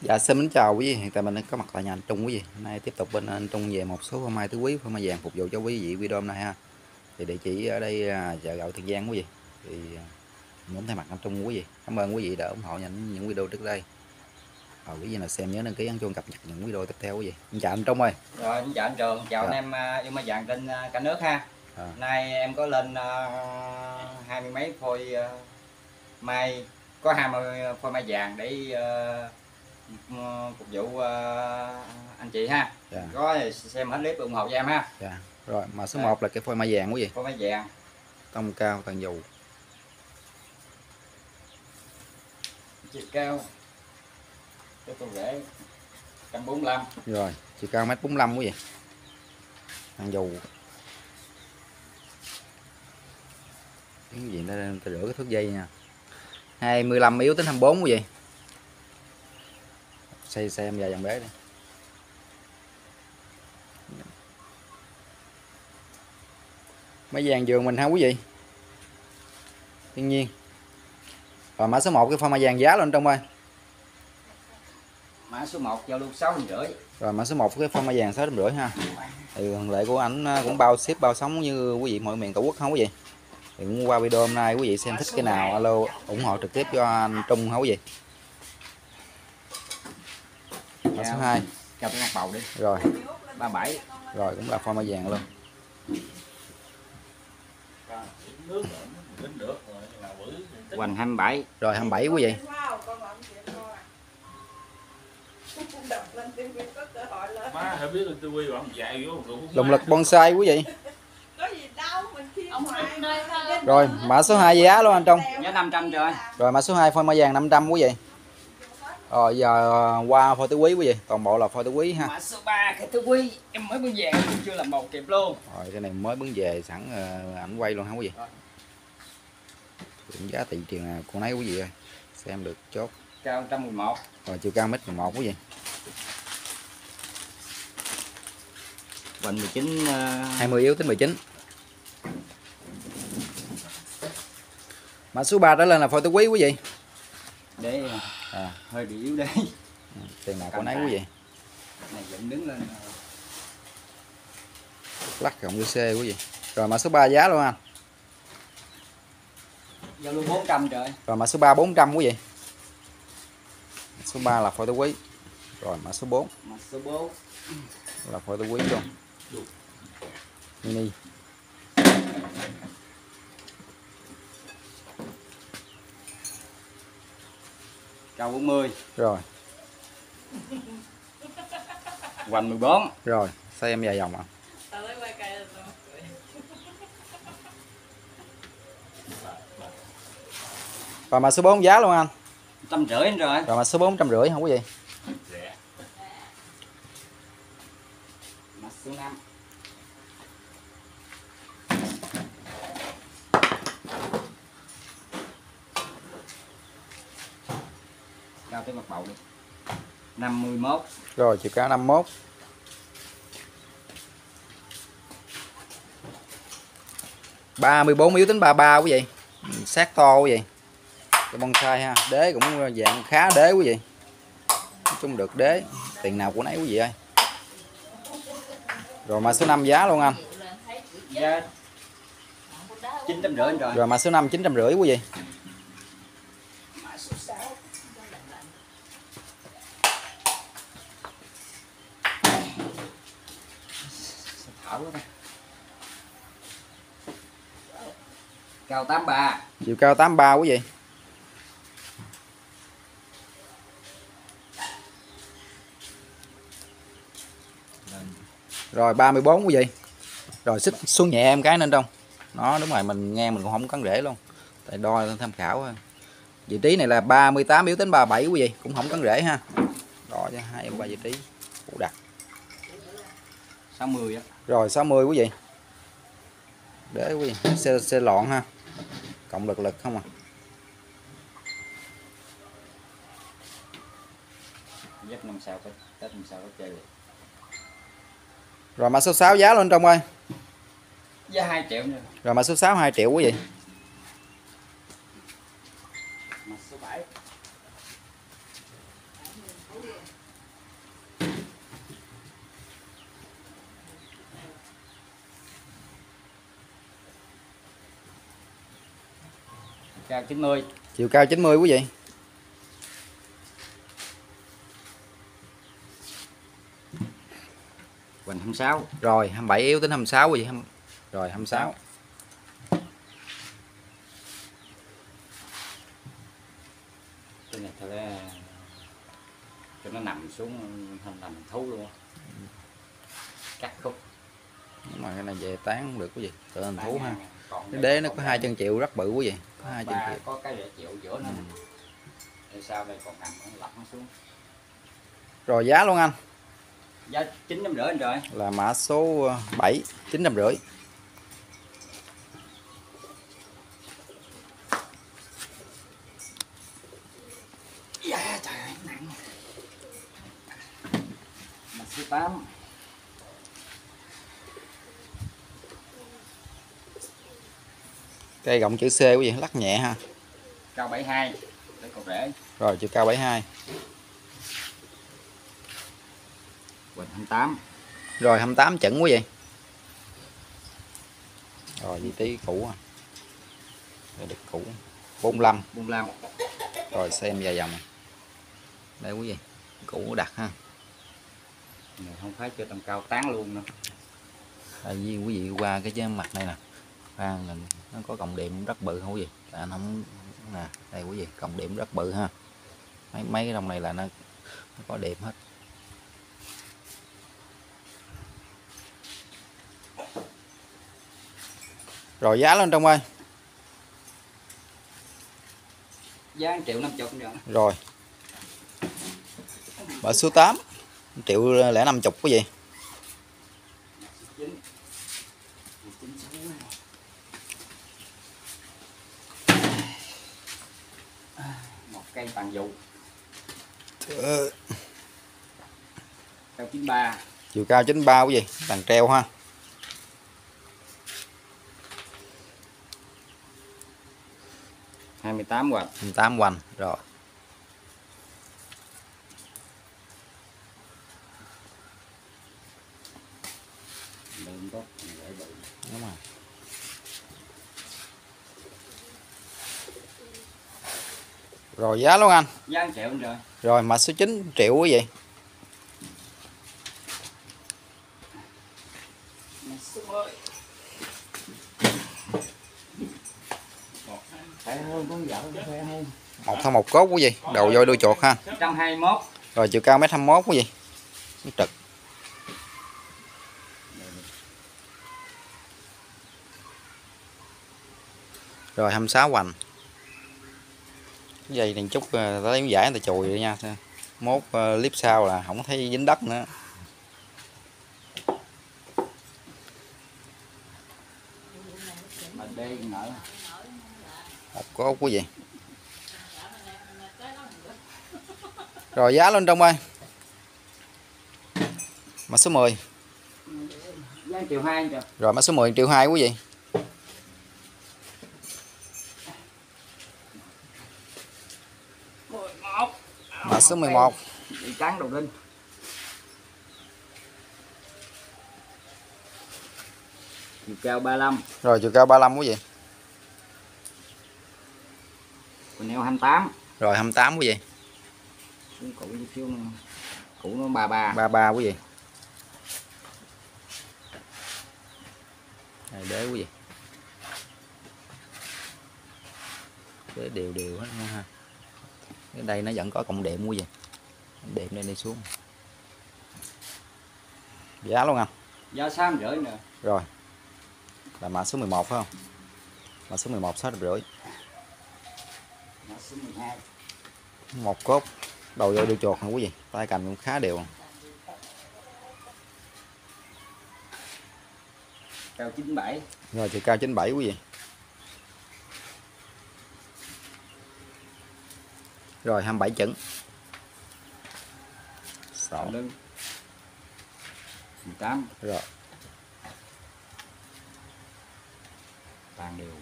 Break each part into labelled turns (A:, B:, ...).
A: Dạ xin mến chào quý vị, hiện tại mình đang có mặt tại nhà anh Trung quý vị. Hôm nay tiếp tục bên anh Trung về một số phô mai tứ quý, phô mai vàng phục vụ cho quý vị video hôm nay ha. Thì địa chỉ ở đây chợ gạo Tiền Giang quý vị. Thì à, mình muốn thay mặt anh Trung quý vị. Cảm ơn quý vị đã ủng hộ những những video trước đây. Rồi quý vị nào xem nhớ đăng ký ấn chuông cập nhật những video tiếp theo quý vị. Xin chào anh Trung ơi.
B: Rồi, xin chào anh Trường, chào
A: Dạ.
B: anh em à, yêu mai vàng trên à, cả nước ha.
A: À.
B: Nay em có lên hai mươi mấy phôi à, mai, có hai mươi phôi mai vàng để m- phục vụ à, anh chị ha.
A: Dạ.
B: Có xem hết clip ủng hộ cho em ha.
A: Dạ. Rồi mà số
B: Dạ.
A: 1 là cái phôi mai vàng quý vị.
B: Phôi mai vàng,
A: Tông cao tàn dù.
B: chiều cao, cái tôi rễ 145,
A: Rồi, chiều cao mét 45 quý vị. Tàn dù. Cái gì nó rửa cái thước dây nha. 25 yếu tính 24 quý vị. Xây xem vài dòng đế đi. Mấy vàng giường mình ha quý vị. Thiên nhiên. Rồi mã số 1 cái form mai vàng giá lên trong ơi.
B: mã số 1 giao lưu 6 rưỡi.
A: Rồi mã số 1 cái form mai vàng 6 rưỡi ha. Thì thường lệ của ảnh à, cũng bao ship bao sống như quý vị mọi miền tổ quốc không quý vị. Thì cũng qua video hôm nay quý vị xem thích cái nào alo ủng hộ trực tiếp cho anh Trung hả quý vị. Mã số 2.
B: Chào cái mặt bầu đi,
A: Rồi,
B: 37.
A: rồi cũng là form mai vàng luôn.
B: Hoành 27.
A: Rồi 27 quý vị. Động lực bonsai quý vị.
C: có gì đâu mình khi
D: Ông
C: ngoài
D: Đức nơi thôi.
A: Rồi mã số 2 giá luôn anh Trung.
B: Giá 500 rồi.
A: Rồi mã số 2 phôi mai vàng 500 quý vị. Rồi giờ à, qua phôi tứ quý quý vị, toàn bộ là phôi tứ quý ha.
B: Mã số 3 cái thứ quý em mới vàng em chưa làm một kịp luôn.
A: Rồi cái này mới bứng về sẵn ờ, ảnh quay luôn hả quý vị. Điểm giá thị trường nào con nấy quý vị ơi. Xem được chốt.
B: Cao 111.
A: Rồi chiều cao mét 11 quý vị.
B: Hoành 19 uh,
A: 20 yếu tính 19. Mã số 3 trở lên là phôi tứ quý quý vị.
B: để
A: À,
B: hơi bị yếu đấy.
A: tiền nào con nấy quý vị.
B: Này dựng đứng lên.
A: Lắc cộng C quý vị. Rồi mã số 3 giá luôn anh.
B: Giao luôn 400 trời.
A: Rồi mã số 3 400 quý vị. Mã số 3 là phôi tứ quý. Rồi mã số 4
B: Mã số 4
A: là phôi tứ quý luôn. Mini.
B: Cao 40.
A: Rồi,
B: Hoành 14.
A: rồi, xem em vài dòng ạ.
C: cây rồi
A: mã số 4 giá luôn anh.
B: Trăm rưỡi rồi.
A: Rồi mã số 4 trăm rưỡi không quý vị.
B: Mã số 5. Cao tới mặt bầu đi. 51.
A: Rồi chiều cao 51. ba mươi bốn yếu tính 33 quý vị sát to quý vị cái bonsai ha đế cũng dạng khá đế quý vị nói chung được đế tiền nào của nấy quý vị ơi rồi mã số 5 giá luôn anh
B: Giá 950 rồi.
A: rồi mã số 5 950 quý vị
B: Thảo luôn ta. Cao 83.
A: chiều cao 83 quý vị. Rồi 34 quý vị. Rồi, xích xuống nhẹ em cái nên trong nó đúng rồi, mình nghe mình cũng không cắn rễ luôn. Tại đo tham khảo thôi. Vị trí này là 38 yếu tính 37 quý vị, cũng không cắn rễ ha. Đo cho hai em ba vị trí.
B: 60 á.
A: rồi 60 quý vị để quý vị xe, xe lọn ha cộng lực lực không à
B: Dép năm sao có Tết năm sao có chơi được.
A: rồi mã số 6 giá lên trong ơi
B: Giá 2 triệu nữa.
A: rồi mã số 6 2 triệu quý vị
B: 90
A: chiều cao 90 quý vị.
B: Quỳnh 26
A: rồi 27 yếu tính 26 quý vị. Rồi 26
B: cái này thôi á, cho nó nằm xuống thành nằm thú luôn á. cắt khúc.
A: Nhưng mà cái này về tán không được quý vị. Tự hình thú ha cái đế nó có hai chân chịu rất bự quý vị có hai chân chịu
B: có cái để chịu giữa nó.
A: Ừ.
B: sau đây còn nằm nó lật nó xuống.
A: Rồi giá luôn anh.
B: Giá chín trăm rưỡi anh rồi
A: là mã số 7 950
B: dạ trời ơi nặng. Mặt số 8
A: cây gọng chữ C quý vị lắc nhẹ ha.
B: Cao 72 để cột rễ.
A: Rồi chiều cao 72
B: Quỳnh 28
A: rồi 28 chuẩn quý vị rồi vị trí cũ à. Đây được cũ. 45
B: 45
A: rồi xem dài dòng. Đây quý vị. Cũ đặt ha.
B: Này không phải cho tầm cao tán luôn nữa.
A: Tại vì quý vị qua cái mặt này nè khoan là nó có cộng điểm rất bự không quý vị? Tại anh không nè đây quý vị cộng điểm rất bự ha. Mấy mấy cái đồng này là nó, nó có điểm hết. Rồi giá lên trong ơi.
B: Giá 1 triệu 50 rồi
A: rồi. Mã số 8 triệu lẻ năm chục quý vị
B: chín chín sáu một cây tàn dụ. Cao 93
A: chiều cao 93 quý vị bằng treo ha.
B: Hai mươi tám hoặc
A: 8 hoành rồi
B: đừng có dễ bị
A: đúng rồi rồi giá luôn anh.
B: Giá 1 triệu rồi
A: rồi mã số 9 triệu quý vị một thân một cốt quý vị đầu voi đuôi chuột ha.
B: 121
A: rồi chiều cao mét 21 quý vị Nó trực. Rồi 26 hoành dây này chút ta lấy miếng giải người ta chùi đi nha. Mốt ờ, clip sau là không thấy dính đất nữa. Một cốt quý vị rồi giá lên trong ơi. Mã số 10
B: giá 1 triệu 2 rồi
A: rồi mã số 10 triệu 2 quý vị số 11
B: bị trắng đầu đinh. Chiều cao 35
A: rồi chiều cao 35 quý vị.
B: Còn neo 28
A: rồi 28 quý vị.
B: Xuống cũ chút xíu nữa cũ nó 33
A: 33 quý vị. Đây, đế quý vị. Đế đều đều hết nha ha cái đây nó vẫn có cộng điểm quý vị điểm đây đi xuống. Giá luôn anh
B: giá 6 rưỡi nữa.
A: Rồi. Là mã số 11 phải không? Mã số 11 6 rưỡi.
B: Giá số 12
A: một cốt. Đầu vô đưa chuột hả quý vị? Tay cầm cũng khá đều.
B: Cao 97
A: rồi chiều cao 97 quý vị rồi 27 chuẩn
B: Sau
A: Sáu.
B: lưng. 18
A: rồi.
B: Toàn đều.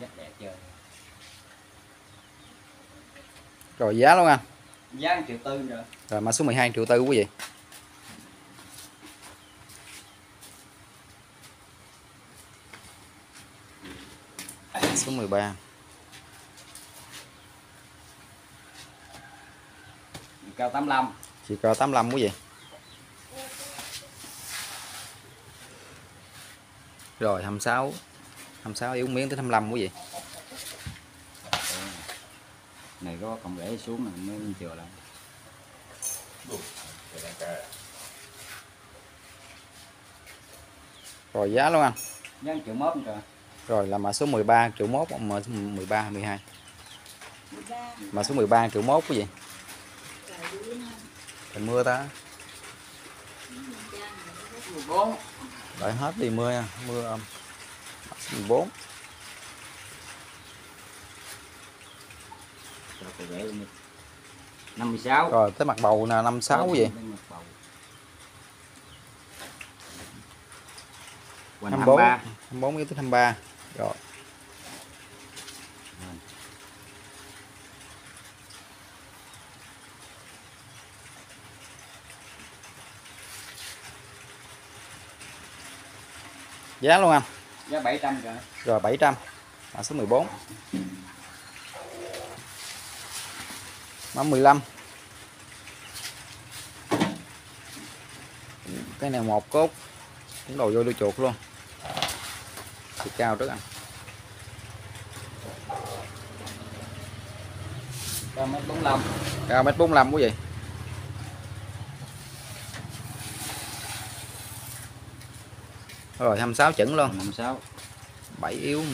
B: Rất đẹp chơi.
A: Rồi giá luôn anh.
B: Giá 1 triệu tư rồi
A: rồi mã số 12 triệu tư quý vị số 13
B: cao 85
A: chiều cao 85 quý vị rồi 26 26 yếu miếng tới 25 quý vị
B: này có cộng rễ xuống này mới chừa lại.
A: Rồi giá luôn anh.
B: Giá triệu mốt rồi
A: rồi là mã số 13 triệu mốt mã số 13 12 mã số 13 triệu mốt quý vị Trời mưa ta.
B: Bốn.
A: Đợi hết đi mưa nha. Mưa um, mã số 14
B: cho cộng rễ luôn đi 56
A: rồi tới mặt bầu nè 56 quý vị
B: Quanh
A: 24
B: 23
A: 24 yếu tới 23 rồi giá luôn anh.
B: Giá 700 rồi.
A: Rồi 700 mã số 14 mã 15 cái này một cốt. Cũng đầu vô đuôi chuột luôn chiều cao rất anh.
B: Cao mét 45
A: cao mét 45 quý vị rồi 26 chuẩn luôn.
B: 56
A: 7 yếu.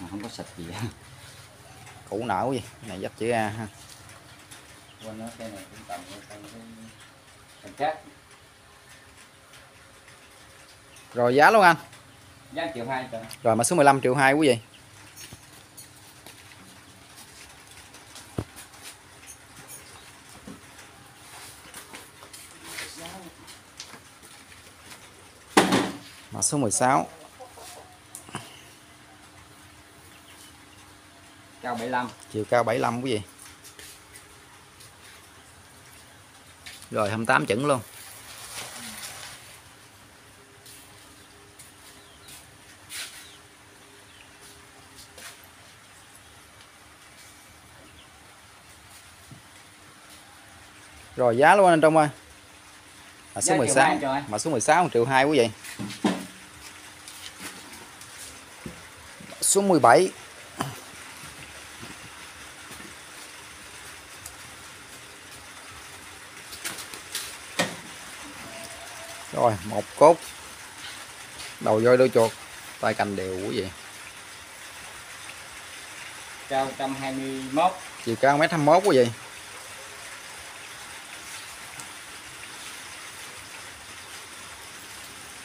B: Mà không có sạch gì
A: cũ não gì? Cái này dắt chữ A ha.
B: Quên nó cái này cũng tầm cái chắc
A: rồi giá luôn anh.
B: Giá triệu hai rồi
A: rồi mã số 15 triệu 2 quý vị. Mã số 16
B: cao 75
A: chiều cao 75 quý vị. Rồi 28 chuẩn luôn rồi giá luôn anh Trung ơi. Mã số
B: Giá triệu
A: 16
B: hai rồi.
A: mã số 16 1 triệu 2 quý vị số 17 rồi một cốt. Đầu voi đôi chuột. Tay cành đều quý vị
B: cao 121
A: chiều cao mét 21 quý vị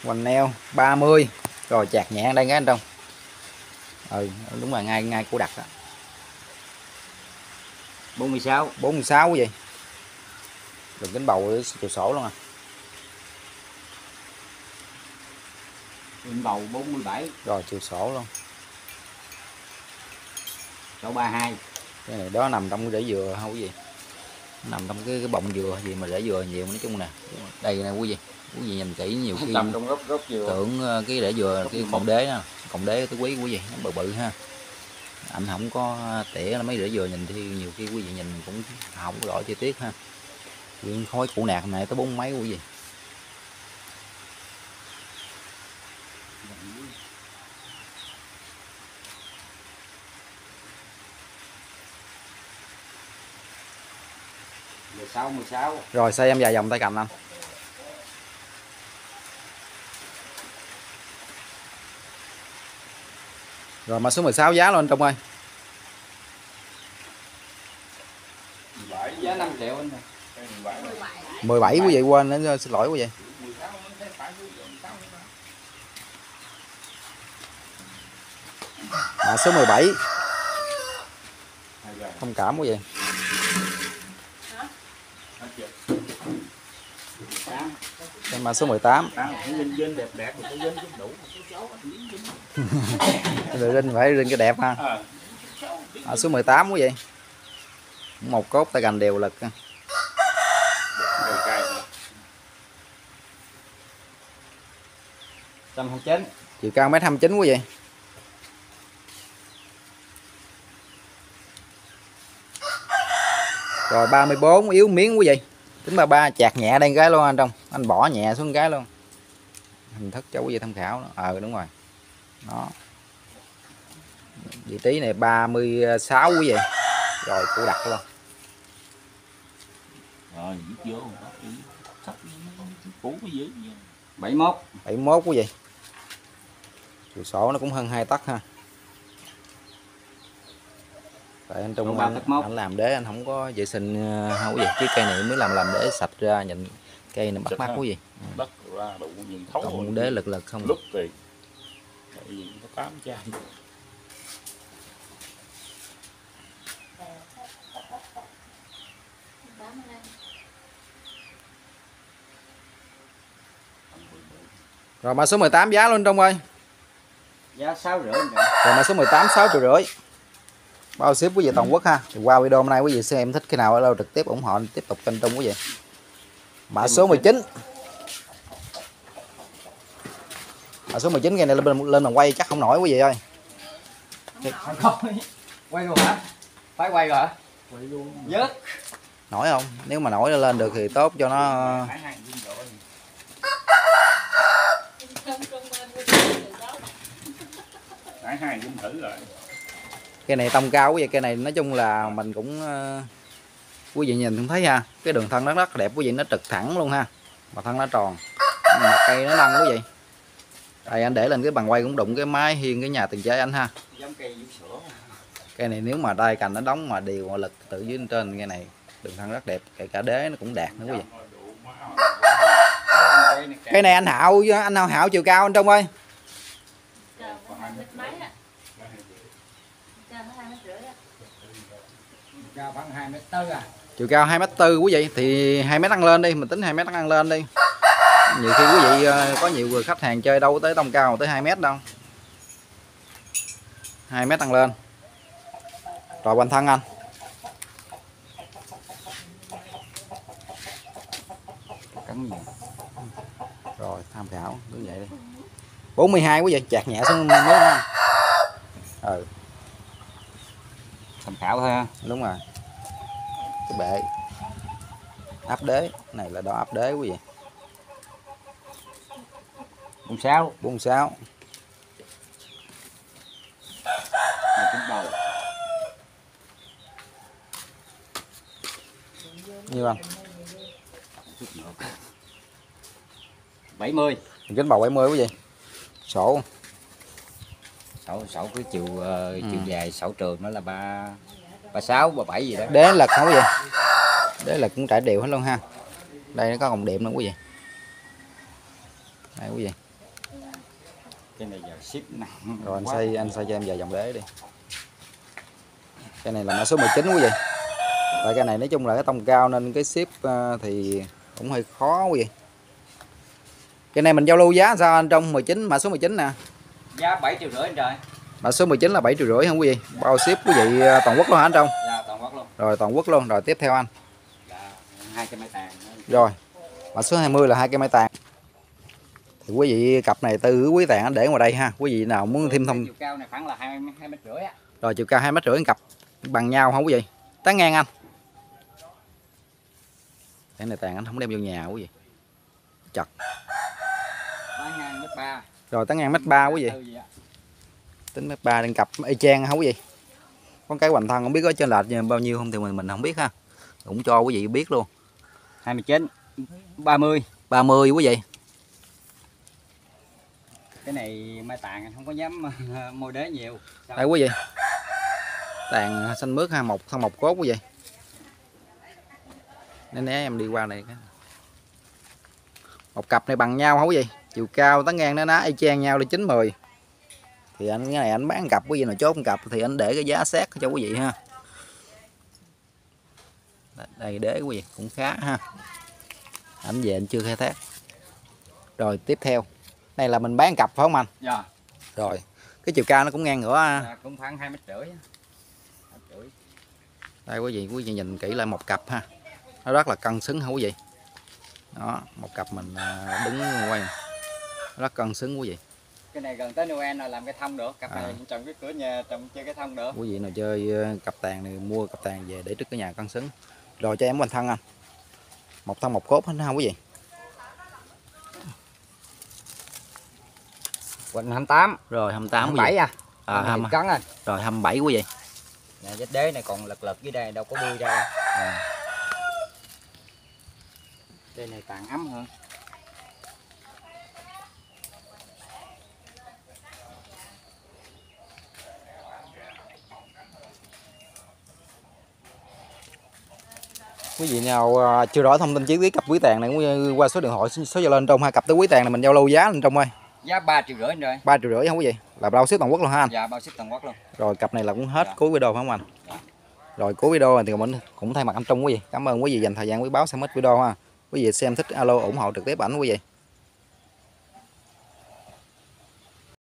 A: hoành neo 30 rồi chạc nhẹ đây nghe anh Đông. Ừ đúng là ngay ngay của đặt đó.
B: 46
A: 46 quý vị đừng kính bầu chiều sổ luôn à.
B: In bầu 47
A: rồi chiều sổ luôn.
B: Số 32
A: cái này đó nằm trong cái rễ dừa không quý vị nằm trong cái, cái bọng dừa gì mà rễ dừa nhiều nói chung nè. Đây nè quý vị quý vị nhìn kỹ nhiều khi
B: tầm trong gốc gốc dừa.
A: tưởng ờ, cái rễ dừa cái cọng đế đó cọng đế cái quý quý vị nó bự bự ha. Anh không có tỉa là mấy rễ dừa nhìn thì nhiều khi quý vị nhìn cũng không có rõ chi tiết ha. Riêng khói củ nạc này tới bốn mấy quý vị
B: Giờ 66
A: rồi xây em dài vòng tay cầm anh? Rồi mà số 16 giá luôn anh Trung ơi.
B: Giá 5 triệu anh này
A: 17 quý vị quên nữa xin lỗi quý vị mà số 17 thông cảm quý vị em mà số 18
E: Cái dinh dinh đẹp đẹp mà cái dinh cũng đủ.
A: rồi rinh phải rinh cái đẹp ha
E: À,
A: à, số 18 quý vị một cốt tay cành đều lực ha.
E: cài cài. thôi. 17
B: trăm hai chín
A: chiều cao mét 29 quý vị rồi 34 yếu miếng quý vị tính 33 chạc nhẹ đây cái luôn anh trong anh bỏ nhẹ xuống cái luôn. Hình thức cho quý vị tham khảo ờ đúng rồi. Đó. Vị trí này 36 quý vị. Rồi cô đặt luôn.
E: Rồi viết vô cũ mới giữ nha.
B: bảy mốt.
A: 71 quý vị. Sổ nó cũng hơn hai tấc ha tại anh
B: ba
A: anh, anh làm đế anh không có vệ sinh ờ, không quý vị cái cây này mới làm làm để sạch ra nhìn cây này bắt mắt quý vị
E: đất ra đủ nhìn thấu
A: cộng đế lực lực không.
E: Lúc thì tại vì nó tám chai.
A: Rồi mã số 18 giá luôn trong ơi.
B: Giá sáu rưỡi rồi
A: rồi mã số 18 6 triệu rưỡi bao ship quý vị toàn quốc ha thì qua video hôm nay quý vị xem thích cái nào alo trực tiếp ủng hộ tiếp tục kênh trung quý vị mã số 19 mã số 19 cây này lên lên bằng quay chắc không nổi quý vị ơi
B: quay rồi hả phải quay rồi hả
E: quay luôn
B: dớt
A: nổi không nếu mà nổi lên được thì tốt cho nó
E: nãy hai cũng thử rồi
A: cây này tông cao vị cây này nói chung là mình cũng ờ, quý vị nhìn cũng thấy ha cái đường thân nó rất đẹp quý vị nó trực thẳng luôn ha mà thân nó tròn mà cây nó nâng quý vị đây anh để lên cái bàn quay cũng đụng cái máy hiên cái nhà tiền chế anh ha.
B: Cây
A: này nếu mà đai cành nó đóng mà điều ngoại lực từ dưới trên cây này đường thân rất đẹp kể cả đế nó cũng đạt nữa quý vị.
B: Cây này
A: anh hạo anh nào hạo chiều cao anh trung ơi
C: Trời, nó hai mét mấy á. Trời, nó hai mét rưỡi á
B: cao khoảng hai mét tư à.
A: Chiều cao 2 mét tư quý vị, thì 2 mét ăn lên đi, mình tính 2 mét ăn lên đi. Nhiều khi quý vị ờ, có nhiều người khách hàng chơi đâu tới tông cao tới 2 mét đâu. 2 mét ăn lên. Rồi quanh thân anh.
B: Cắn gì?
A: Rồi, tham khảo, cứ vậy đi. 42 quý vị, chạc nhẹ xuống mới ha ừ
B: tham khảo thôi ha.
A: Đúng rồi. Cái bệ áp đế. Này là đo áp đế quý vị.
B: Bốn sáu
A: 46
B: một tính bầu.
A: Nhiêu anh
B: bảy mươi.
A: Kính bầu 70 quý vị. Sổ
B: sáu sáu cái chiều ờ,
A: Ừ.
B: chiều dài sáu trường nó là ba ba sáu ba bảy gì đó.
A: Đế lật không vị đế lật cũng trải đều hết luôn ha. Đây nó có còng điểm nữa quý vị. Đây quý vị.
B: Cái này giờ ship nặng
A: rồi anh xây anh xây cho em vài dòng đế đi. Cái này là mã số 19 quý vị. Tại cái này nói chung là cái tông cao nên cái ship ờ, thì cũng hơi khó quý vị. Cái này mình giao lưu giá sao anh? Trong 19 mã số 19 nè
B: giá bảy triệu rưỡi anh trời.
A: Mã số 19 là 7 triệu rưỡi không quý vị? Bao ship quý vị ờ, toàn quốc luôn hả anh trong
B: dạ toàn quốc luôn.
A: Rồi toàn quốc luôn. Rồi tiếp theo anh.
B: Là hai cái máy tàn nữa.
A: rồi mã số 20 là hai cây mai tàn. Thì quý vị cặp này tư quý tàn để ngoài đây ha. Quý vị nào muốn thêm thông
B: chiều cao này khoảng là hai hai mét rưỡi á.
A: Rồi chiều cao hai mét rưỡi cặp. Bằng nhau không quý vị? Tán ngang anh. Cái này tàn anh không đem vô nhà quý vị. Chật.
B: Bán ngang mét ba
A: rồi tán ngang mét ba quý vị
B: á.
A: tính mét ba lên cặp y chang không quý vị? Con cái hoành thân không biết có trên lệch bao nhiêu không thì mình mình không biết ha. Cũng cho quý vị biết luôn.
B: hai mươi chín ba mươi.
A: 30 quý vị
B: cái này mai tàn không có dám môi đế nhiều. Sao?
A: đây quý vị tàn xanh mướt ha mộc thân mộc cốt quý vị nên né em đi qua này một cặp này bằng nhau không quý vị chiều cao tán ngang nó ná y chang nhau là 910 thì anh cái này anh bán cặp quý vị nào chốt cặp thì anh để cái giá xét cho quý vị ha. Đây, đế quý vị cũng khá ha. Anh về anh chưa khai thác. Rồi tiếp theo. Này là mình bán cặp phải không anh?
B: Dạ.
A: Rồi cái chiều cao nó cũng ngang ngửa
B: dạ, cũng khoảng hai mét rưỡi á. Hai mét rưỡi.
A: đây quý vị quý vị nhìn kỹ lại một cặp ha. Nó rất là cân xứng hả quý vị. Đó một cặp mình à, đứng quay rất cân xứng quý vị.
B: Cái này gần tới Noel rồi làm cái thông được cặp
A: À.
B: này trồng cái cửa nhà trồng chơi cái thông được.
A: Quý vị nào chơi ờ, cặp tàn này mua cặp tàn về để trước cái nhà cân xứng rồi cho em quanh thân anh. Một thân một cốt hết ha quý vị.
B: Quỳnh 28
A: rồi 28 quý
B: 27
A: vị
B: à?
A: À,
B: à,
A: hăm,
B: cắn anh.
A: rồi 27 quý vị.
B: Nè vết đế này còn lật lật dưới đây đâu có bươi ra
A: à,
B: đây này tàn ấm hơn
A: quý vị nào à, chưa rõ thông tin chi tiết cặp quý tàn này qua số điện thoại số Zalo lên trong hai cặp tới quý tàn này mình giao lưu giá lên trong ơi.
B: Giá 3 triệu rưỡi rồi
A: ba triệu rưỡi không quý vị? Là bao ship toàn quốc luôn ha anh?
B: Dạ bao ship toàn quốc luôn.
A: Rồi cặp này là cũng hết
B: Dạ.
A: cuối video phải không anh?
B: Dạ.
A: rồi cuối video này thì mình cũng thay mặt anh Trung quý vị. Cảm ơn quý vị dành thời gian quý báo xem hết video ha. Quý vị xem thích alo ủng hộ trực tiếp ảnh quý vị